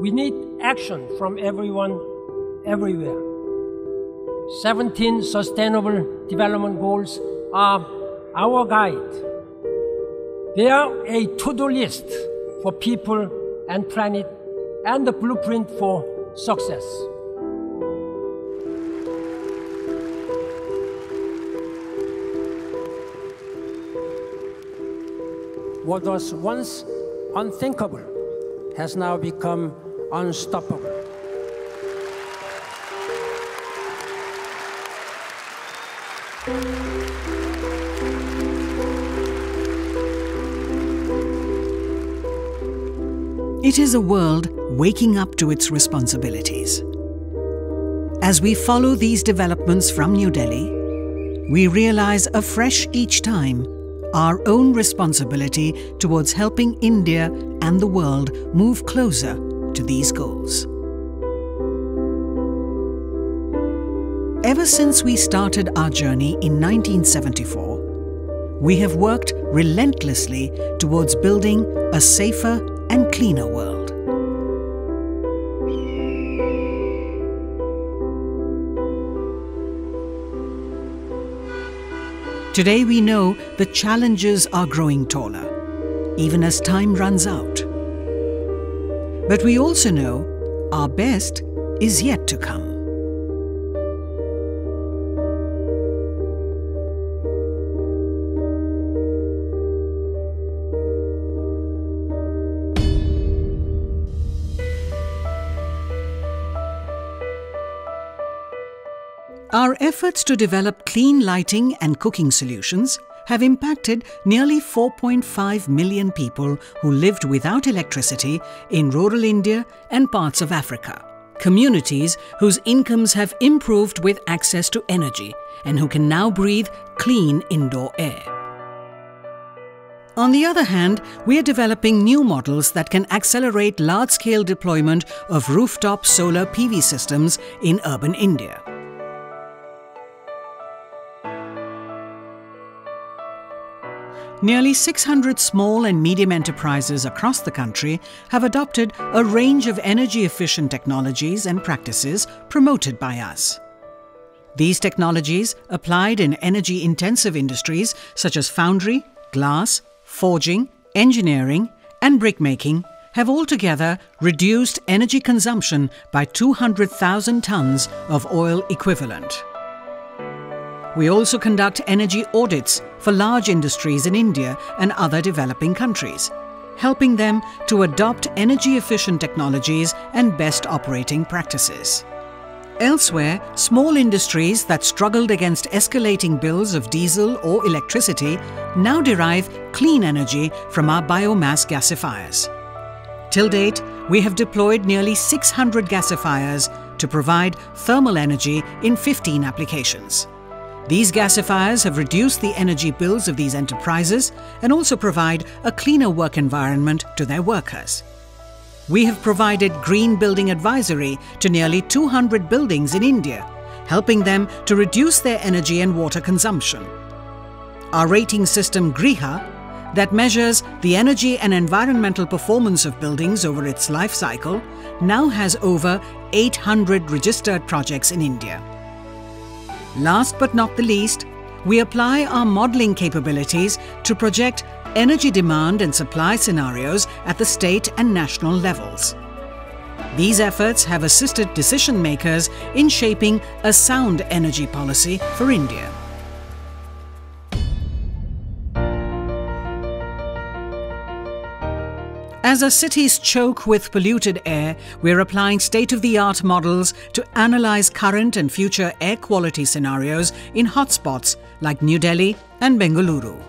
We need action from everyone, everywhere. 17 Sustainable Development Goals are our guide. They are a to-do list for people and planet and the blueprint for success. What was once unthinkable has now become unstoppable. It is a world waking up to its responsibilities. As we follow these developments from New Delhi, we realize afresh each time our own responsibility towards helping India and the world move closer to these goals. Ever since we started our journey in 1974, we have worked relentlessly towards building a safer and cleaner world. Today we know the challenges are growing taller, even as time runs out. But we also know our best is yet to come. Our efforts to develop clean lighting and cooking solutions have impacted nearly 4.5 million people who lived without electricity in rural India and parts of Africa. Communities whose incomes have improved with access to energy and who can now breathe clean indoor air. On the other hand, we are developing new models that can accelerate large-scale deployment of rooftop solar PV systems in urban India. Nearly 600 small and medium enterprises across the country have adopted a range of energy efficient technologies and practices promoted by us. These technologies, applied in energy intensive industries such as foundry, glass, forging, engineering, and brickmaking, have altogether reduced energy consumption by 200,000 tons of oil equivalent. We also conduct energy audits for large industries in India and other developing countries, helping them to adopt energy efficient technologies and best operating practices. Elsewhere, small industries that struggled against escalating bills of diesel or electricity now derive clean energy from our biomass gasifiers. Till date, we have deployed nearly 600 gasifiers to provide thermal energy in 15 applications. These gasifiers have reduced the energy bills of these enterprises and also provide a cleaner work environment to their workers. We have provided green building advisory to nearly 200 buildings in India, helping them to reduce their energy and water consumption. Our rating system Griha, that measures the energy and environmental performance of buildings over its life cycle, now has over 800 registered projects in India. Last but not the least, we apply our modelling capabilities to project energy demand and supply scenarios at the state and national levels. These efforts have assisted decision makers in shaping a sound energy policy for India. As our cities choke with polluted air, we're applying state-of-the-art models to analyze current and future air quality scenarios in hotspots like New Delhi and Bengaluru.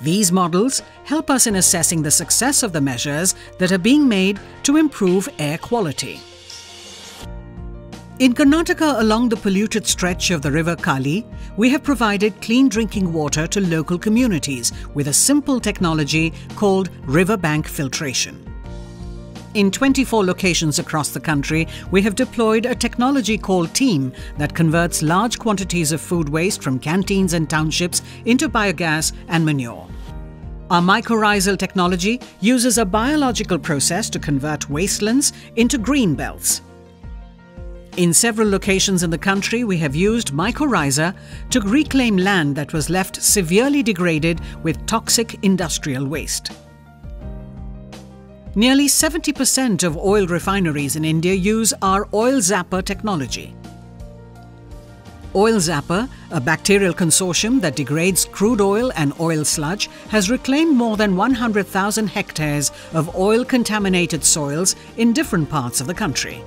These models help us in assessing the success of the measures that are being made to improve air quality. In Karnataka, along the polluted stretch of the river Kali, we have provided clean drinking water to local communities with a simple technology called riverbank filtration. In 24 locations across the country, we have deployed a technology called TEAM that converts large quantities of food waste from canteens and townships into biogas and manure. Our mycorrhizal technology uses a biological process to convert wastelands into green belts. In several locations in the country, we have used mycorrhiza to reclaim land that was left severely degraded with toxic industrial waste. Nearly 70% of oil refineries in India use our Oil Zapper technology. Oil Zapper, a bacterial consortium that degrades crude oil and oil sludge, has reclaimed more than 100,000 hectares of oil contaminated soils in different parts of the country.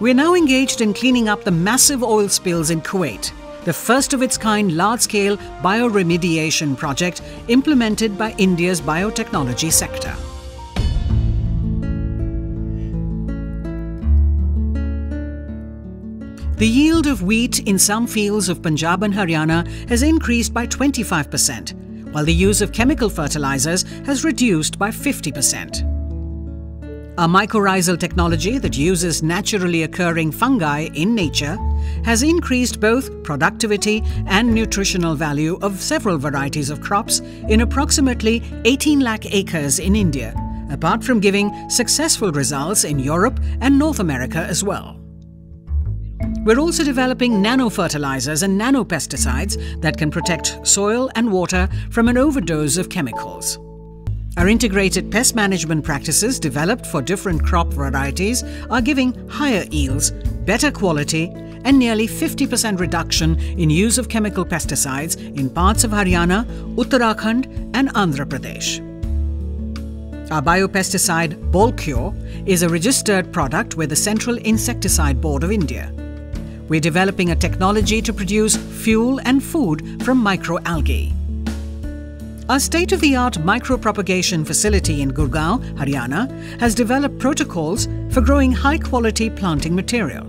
We're now engaged in cleaning up the massive oil spills in Kuwait, the first of its kind large scale bioremediation project implemented by India's biotechnology sector. The yield of wheat in some fields of Punjab and Haryana has increased by 25%, while the use of chemical fertilizers has reduced by 50%. Our mycorrhizal technology that uses naturally occurring fungi in nature has increased both productivity and nutritional value of several varieties of crops in approximately 18 lakh acres in India, apart from giving successful results in Europe and North America as well. We're also developing nano-fertilizers and nanopesticides that can protect soil and water from an overdose of chemicals. Our integrated pest management practices developed for different crop varieties are giving higher yields, better quality, and nearly 50% reduction in use of chemical pesticides in parts of Haryana, Uttarakhand, and Andhra Pradesh. Our biopesticide Bolcure is a registered product with the Central Insecticide Board of India. We're developing a technology to produce fuel and food from microalgae. Our state of the art micropropagation facility in Gurgaon, Haryana, has developed protocols for growing high quality planting material.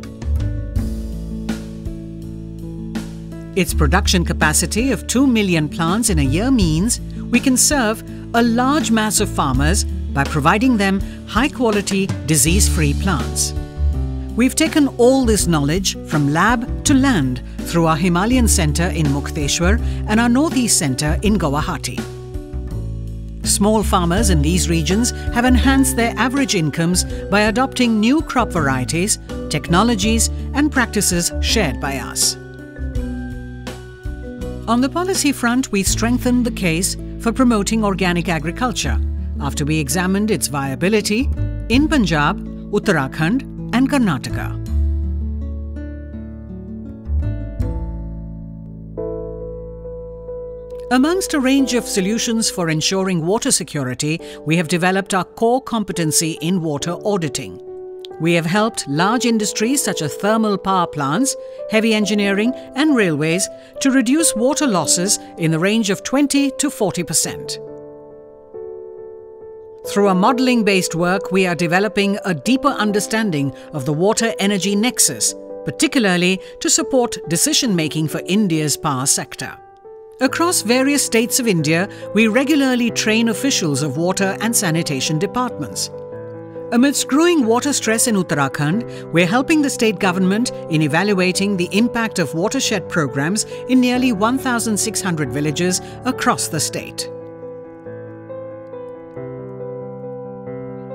Its production capacity of 2 million plants in a year means we can serve a large mass of farmers by providing them high quality, disease free plants. We've taken all this knowledge from lab to land through our Himalayan Centre in Mukteshwar and our Northeast Centre in Guwahati. Small farmers in these regions have enhanced their average incomes by adopting new crop varieties, technologies, and practices shared by us. On the policy front, we strengthened the case for promoting organic agriculture after we examined its viability in Punjab, Uttarakhand, and Karnataka. Amongst a range of solutions for ensuring water security, we have developed our core competency in water auditing. We have helped large industries such as thermal power plants, heavy engineering, and railways to reduce water losses in the range of 20 to 40 percent. Through a modelling based work, we are developing a deeper understanding of the water energy nexus, particularly to support decision making for India's power sector. Across various states of India, we regularly train officials of water and sanitation departments. Amidst growing water stress in Uttarakhand, we're helping the state government in evaluating the impact of watershed programs in nearly 1,600 villages across the state.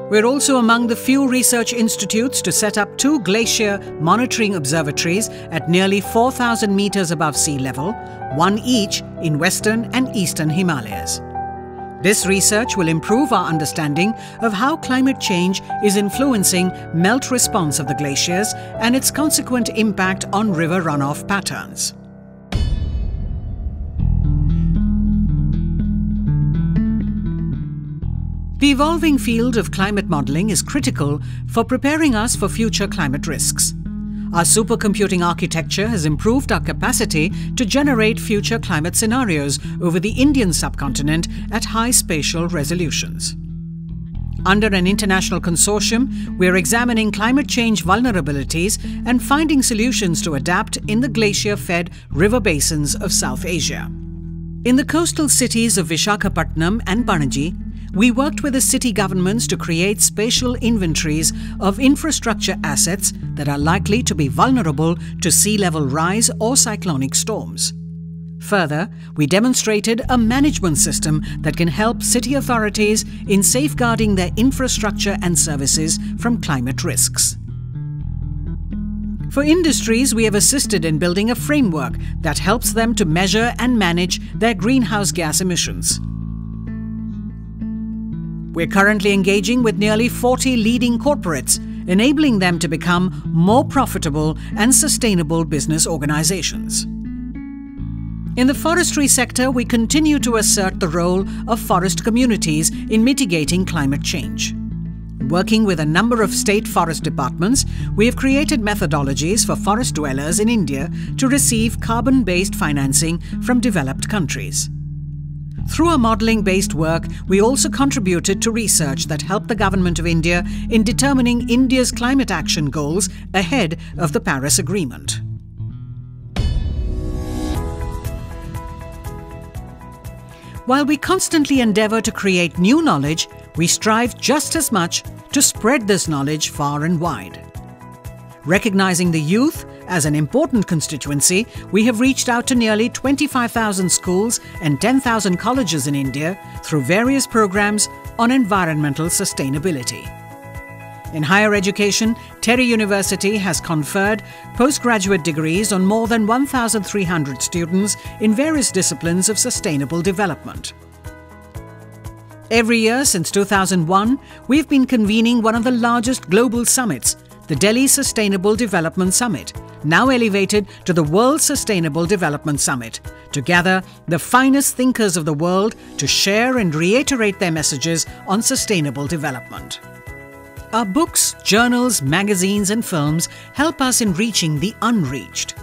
We're also among the few research institutes to set up two glacier monitoring observatories at nearly 4,000 meters above sea level, one each in western and eastern Himalayas. This research will improve our understanding of how climate change is influencing melt response of the glaciers and its consequent impact on river runoff patterns. The evolving field of climate modelling is critical for preparing us for future climate risks. Our supercomputing architecture has improved our capacity to generate future climate scenarios over the Indian subcontinent at high spatial resolutions. Under an international consortium, we are examining climate change vulnerabilities and finding solutions to adapt in the glacier fed river basins of South Asia. In the coastal cities of Vishakhapatnam and Panaji, we worked with the city governments to create spatial inventories of infrastructure assets that are likely to be vulnerable to sea level rise or cyclonic storms. Further, we demonstrated a management system that can help city authorities in safeguarding their infrastructure and services from climate risks. For industries, we have assisted in building a framework that helps them to measure and manage their greenhouse gas emissions. We're currently engaging with nearly 40 leading corporates, enabling them to become more profitable and sustainable business organizations. In the forestry sector, we continue to assert the role of forest communities in mitigating climate change. Working with a number of state forest departments, we have created methodologies for forest dwellers in India to receive carbon based financing from developed countries. Through our modelling based work, we also contributed to research that helped the Government of India in determining India's climate action goals ahead of the Paris Agreement. While we constantly endeavour to create new knowledge, we strive just as much to spread this knowledge far and wide. Recognizing the youth as an important constituency, we have reached out to nearly 25,000 schools and 10,000 colleges in India through various programs on environmental sustainability. In higher education, TERI University has conferred postgraduate degrees on more than 1,300 students in various disciplines of sustainable development. Every year since 2001, we've been convening one of the largest global summits, the Delhi Sustainable Development Summit, now elevated to the World Sustainable Development Summit, to gather the finest thinkers of the world to share and reiterate their messages on sustainable development. Our books, journals, magazines, and films help us in reaching the unreached.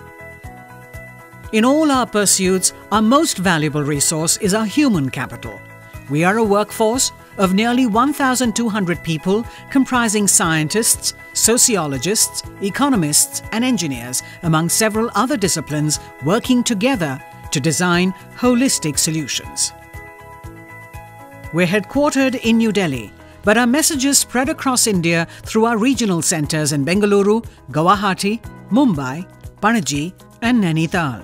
In all our pursuits, our most valuable resource is our human capital. We are a workforce of nearly 1,200 people comprising scientists, sociologists, economists, and engineers, among several other disciplines working together to design holistic solutions. We're headquartered in New Delhi, but our messages spread across India through our regional centres in Bengaluru, Guwahati, Mumbai, Panaji, and Nainital.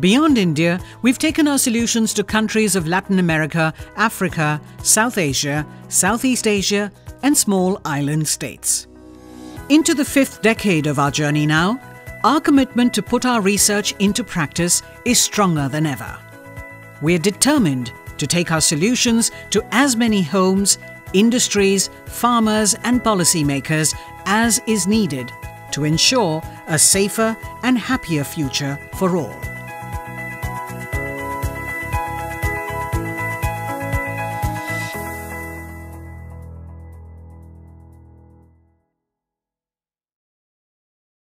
Beyond India, we've taken our solutions to countries of Latin America, Africa, South Asia, Southeast Asia, and small island states. Into the fifth decade of our journey now, our commitment to put our research into practice is stronger than ever. We're determined to take our solutions to as many homes, industries, farmers, and policymakers as is needed to ensure a safer and happier future for all.